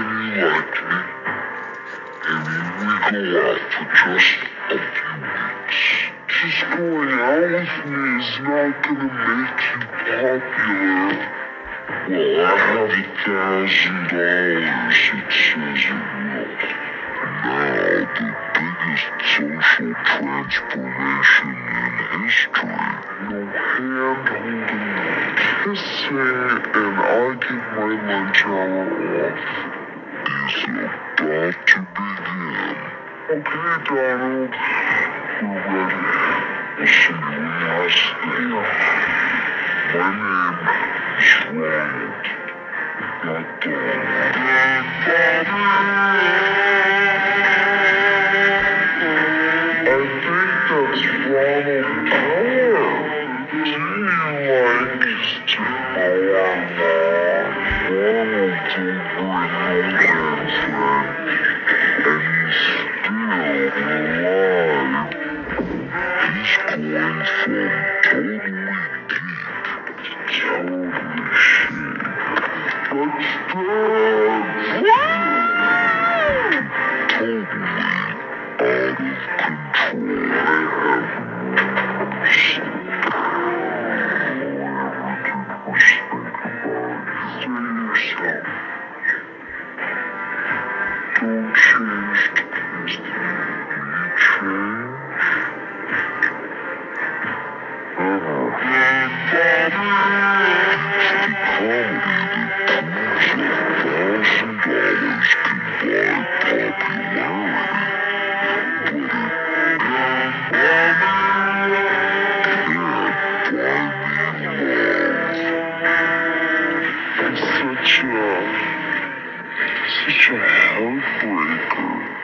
You and we go out for just a few weeks. Just going out with me is not gonna make you popular. Well, I have a thousand dollars, it says it will. Now, the biggest social transformation in history. No hand holding, no kissing, and I get my lunch hour off. Is about to begin. Okay, Donald, we're ready. I'll see you in Las Vegas. My name is Ronald, not Donald. That's heartbreaker.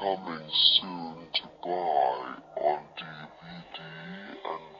coming soon to buy on DVD and